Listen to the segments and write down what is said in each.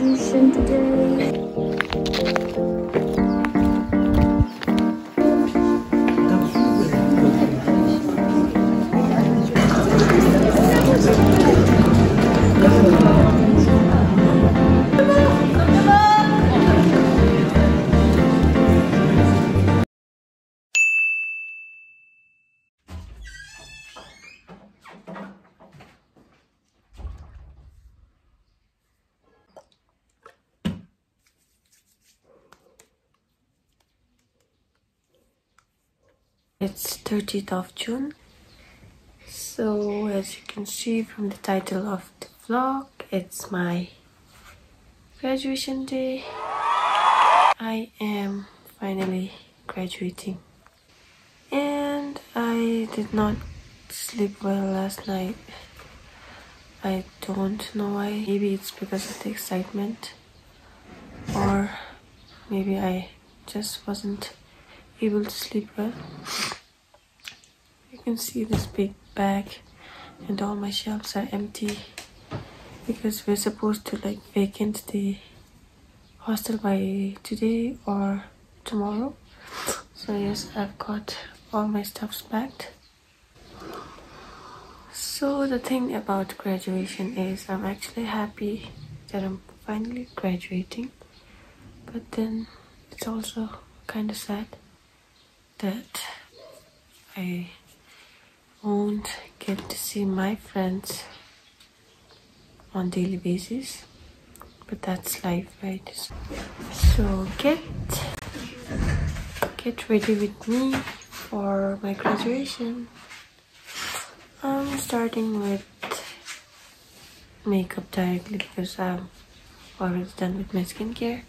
today. It's 30th of June. So, as you can see from the title of the vlog, it's my graduation day. I am finally graduating. And I did not sleep well last night. I don't know why. Maybe it's because of the excitement, or maybe I just wasn't able to sleep well. You can see this big bag and all my shelves are empty because we're supposed to like vacant the hostel by today or tomorrow. So yes, I've got all my stuffs packed. So the thing about graduation is I'm actually happy that I'm finally graduating. But then it's also kind of sad that I won't get to see my friends on daily basis but that's life right? So get get ready with me for my graduation. I'm starting with makeup directly because i'm already done with my skincare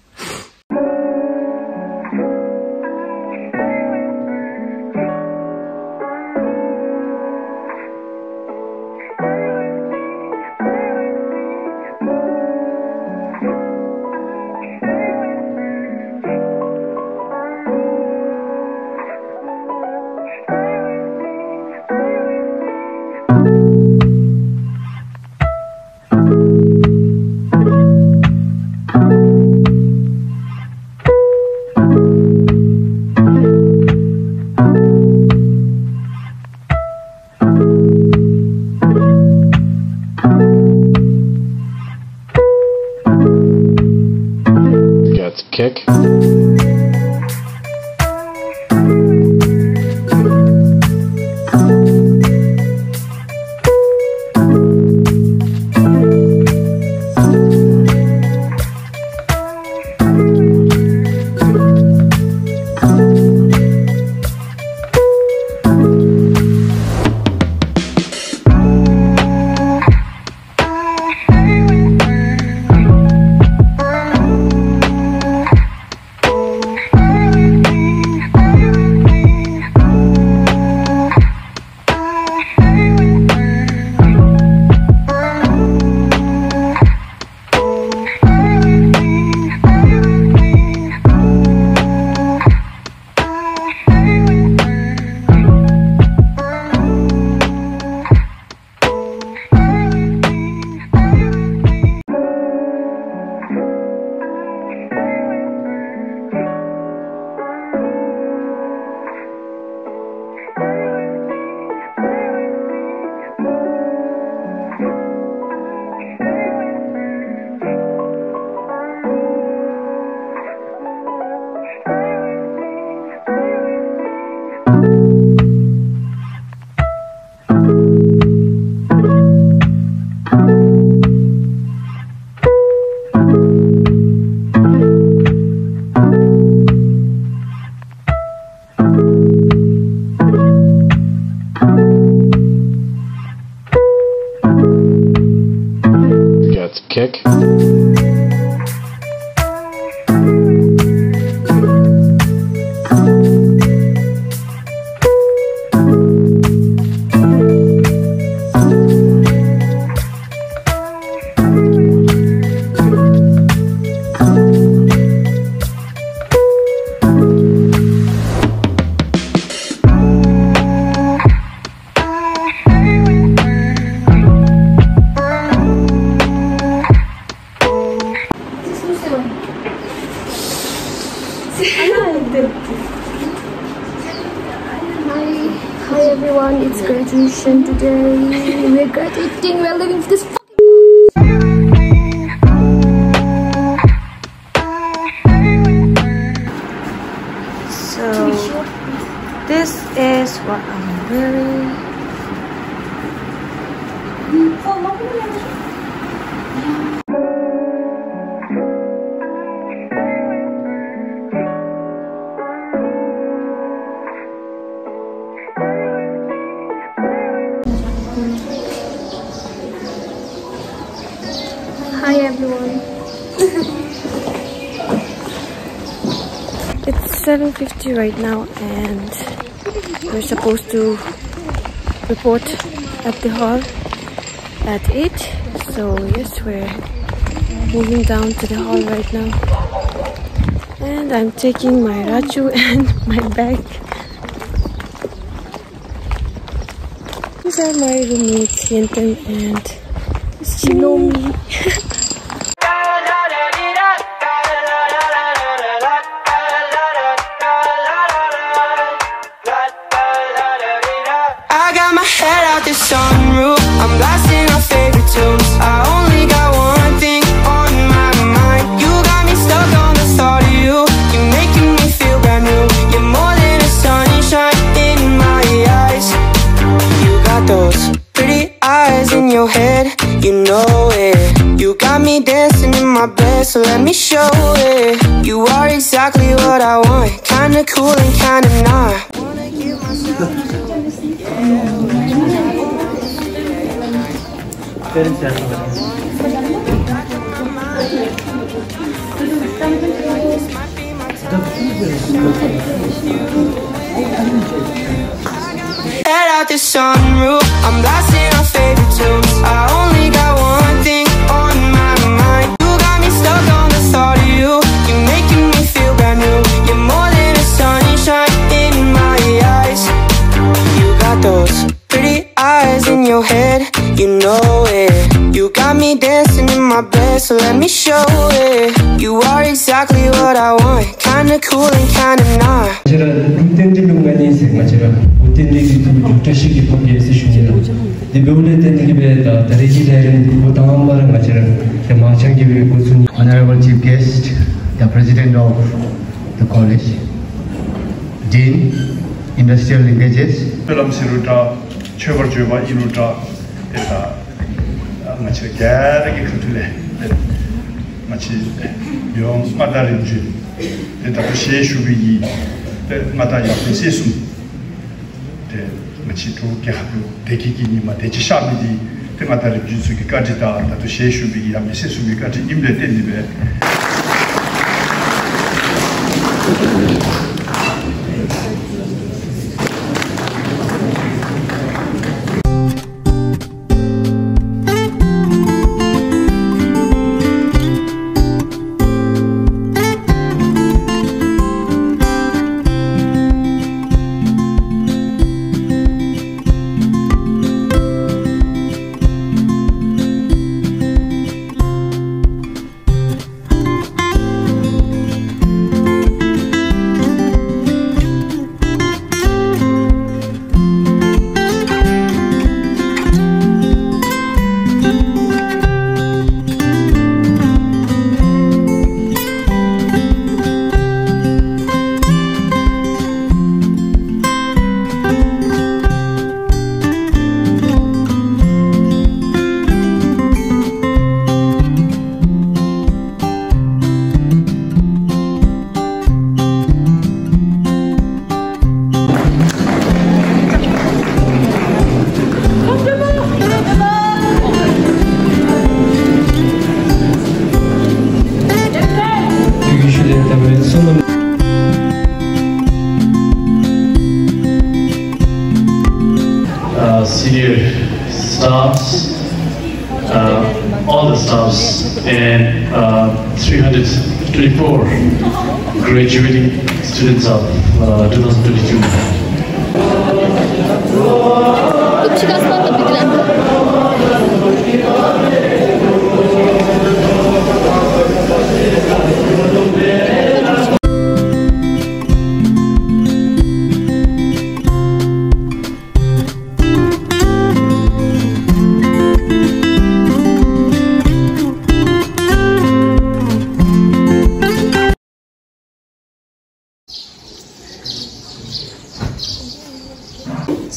graduation today. We're graduating. We're leaving this. So this is what I'm wearing. It's 7.50 right now and we're supposed to report at the hall at 8. So yes, we're moving down to the hall right now. And I'm taking my rachu and my bag. These are my roommates, Yenten and Shinomi. You know it. You got me dancing in my bed, so let me show it. You are exactly what I want. Kinda cool and kinda not. Head out the sunroof, I'm blasting in your head, you know it. You got me dancing in my bed, so let me show it. You are exactly what I want, kinda cool and kinda not. 제가 루텐지 공간이 있으니까 제가 루텐지 좀 독특하게 보게 해주시면 네 배우는 때 되게 다 다르지 다른 거 다음 말은 마찬가지로 제 마찬가지 위에 무슨 honorable chief guest the president of the college dean industrial linkages. Film siruta. 최벌 주마 이루자 에다 마치 게르게 컨트롤해 마치 용 마다린 주 에다 부시 슈비기 데 마다 옆에 세수 데 마치 도게 하고 대기기니 마 대지샤미디 데 마다린 주스기 까지다. 다도 셰슈비기 야 메세수기 까지 임레 텐디베 324 graduating students of uh, 2022.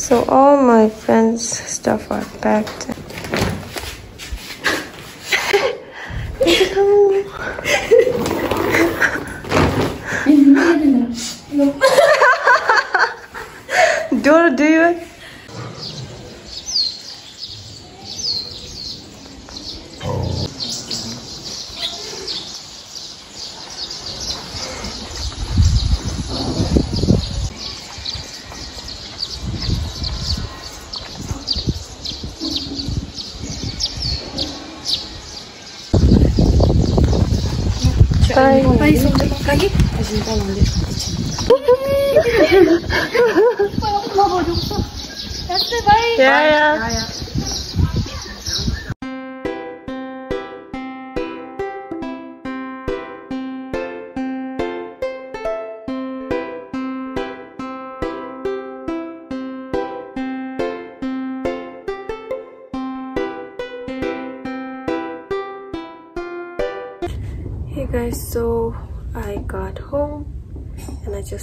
So all my friends' stuff are packed. ぱいいっぱいそっか鍵始めたのでやや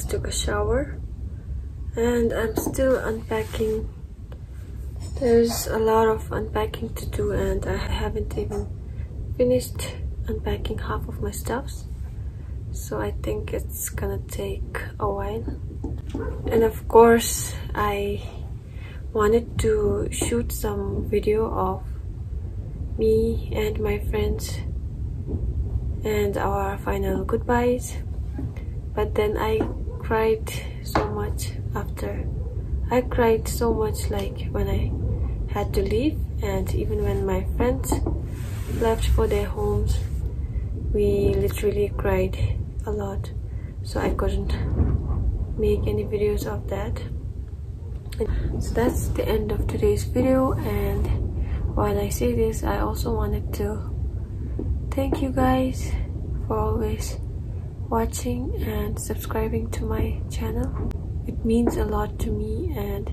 just took a shower and I'm still unpacking. There's a lot of unpacking to do and I haven't even finished unpacking half of my stuffs. So I think it's gonna take a while. And of course, I wanted to shoot some video of me and my friends and our final goodbyes but then i cried so much after. I cried so much like when i had to leave and even when my friends left for their homes we literally cried a lot. So i couldn't make any videos of that. So that's the end of today's video and while i say this i also wanted to thank you guys for always watching and subscribing to my channel. It means a lot to me and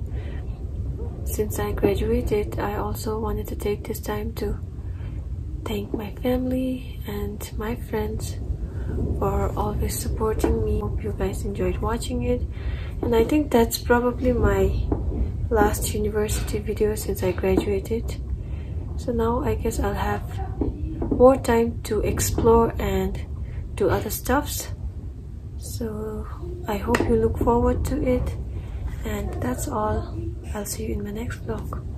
since I graduated I also wanted to take this time to thank my family and my friends for always supporting me. Hope you guys enjoyed watching it. And I think that's probably my last university video since I graduated. So now I guess I'll have more time to explore and do other stuffs. So i hope you look forward to it. And that's all. I'll see you in my next vlog